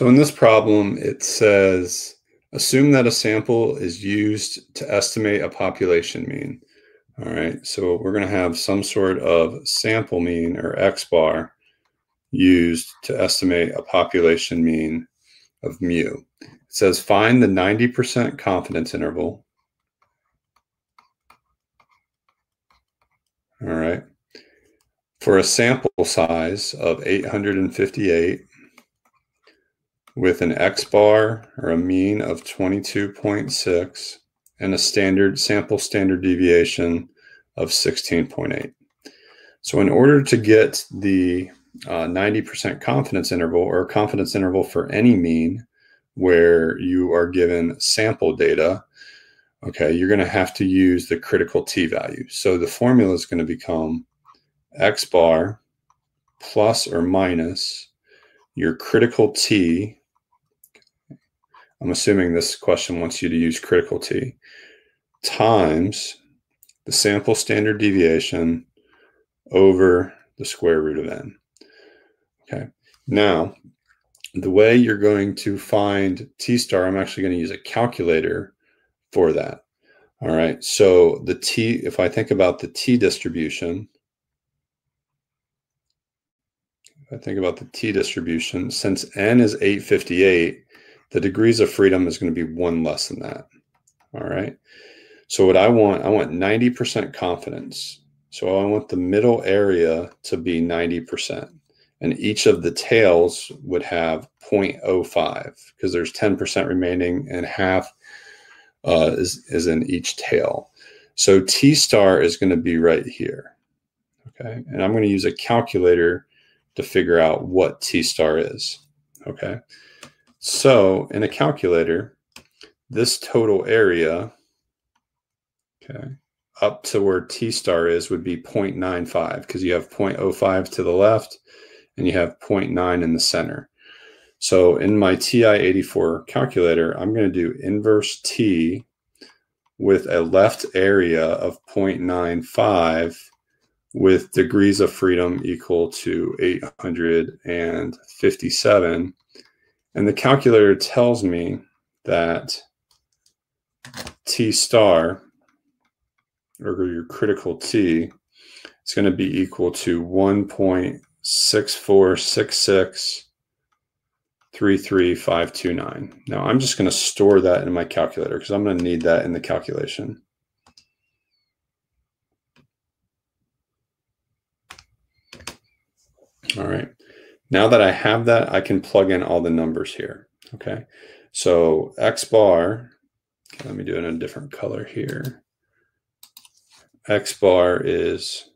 So in this problem, it says, assume that a sample is used to estimate a population mean. All right, so we're going to have some sort of sample mean or X bar used to estimate a population mean of mu. It says find the 90% confidence interval. All right, for a sample size of 858 with an X bar or a mean of 22.6 and a standard sample standard deviation of 16.8. So in order to get the 90% uh, confidence interval or confidence interval for any mean where you are given sample data, okay, you're going to have to use the critical t value. So the formula is going to become x bar plus or minus your critical t I'm assuming this question wants you to use critical t times the sample standard deviation over the square root of n. Okay. Now, the way you're going to find t star, I'm actually going to use a calculator for that. All right. So the t, if I think about the t distribution, if I think about the t distribution, since n is 858, the degrees of freedom is going to be one less than that. All right. So what I want, I want 90% confidence. So I want the middle area to be 90%. And each of the tails would have 0.05 because there's 10% remaining and half uh, is, is in each tail. So T star is going to be right here. Okay. And I'm going to use a calculator to figure out what T star is. Okay. So in a calculator, this total area, okay, up to where T star is would be 0.95 because you have 0.05 to the left and you have 0.9 in the center. So in my TI-84 calculator, I'm going to do inverse T with a left area of 0.95 with degrees of freedom equal to 857 and the calculator tells me that T star, or your critical T, is going to be equal to 1.6466335529. Now I'm just going to store that in my calculator because I'm going to need that in the calculation. All right. Now that I have that, I can plug in all the numbers here. Okay. So X bar, okay, let me do it in a different color here. X bar is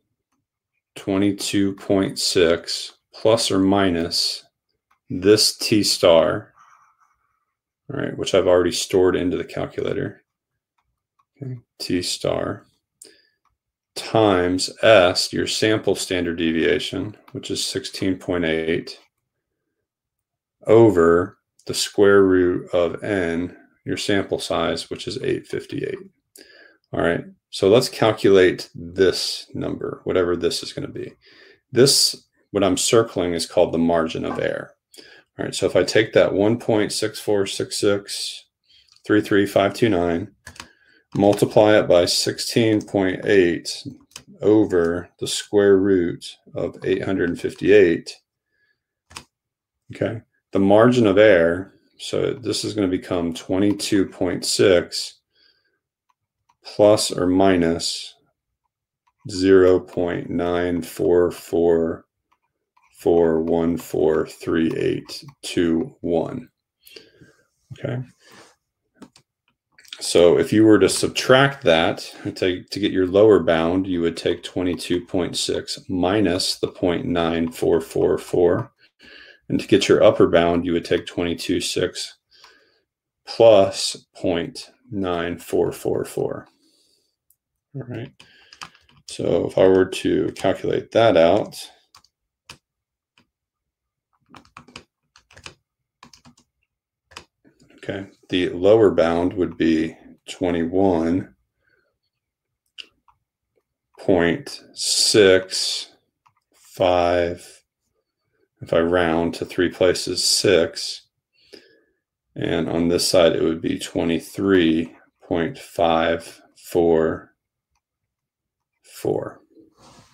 22.6 plus or minus this T star, all right, which I've already stored into the calculator. Okay, T star times S, your sample standard deviation, which is 16.8, over the square root of N, your sample size, which is 858. All right, so let's calculate this number, whatever this is going to be. This, what I'm circling, is called the margin of error. All right, so if I take that 1.646633529 multiply it by 16.8 over the square root of 858. Okay, the margin of error, so this is going to become 22.6 plus or minus 0.944143821. Okay. So if you were to subtract that to, to get your lower bound, you would take 22.6 minus the 0.9444. And to get your upper bound, you would take 22.6 plus 0.9444. All right. So if I were to calculate that out, Okay, the lower bound would be 21.65, if I round to three places, six. And on this side, it would be 23.544.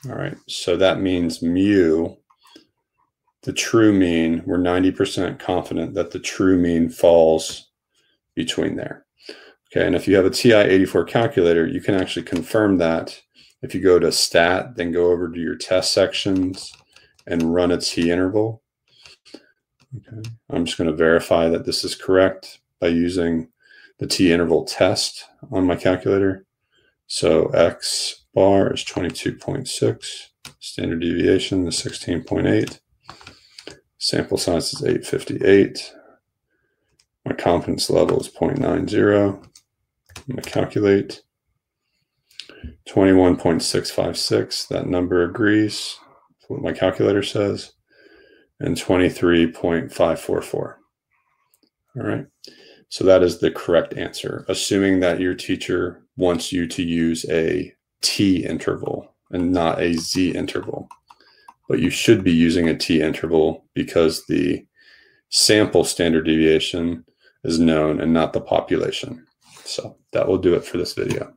All right, so that means mu, the true mean, we're 90% confident that the true mean falls between there. Okay, and if you have a TI-84 calculator, you can actually confirm that if you go to stat, then go over to your test sections and run a t interval. Okay, I'm just going to verify that this is correct by using the t interval test on my calculator. So x bar is 22.6, standard deviation is 16.8, sample size is 858, my confidence level is 0.90. I'm going to calculate 21.656. That number agrees with what my calculator says. And 23.544. All right. So that is the correct answer, assuming that your teacher wants you to use a T interval and not a Z interval. But you should be using a T interval because the sample standard deviation is known and not the population. So that will do it for this video.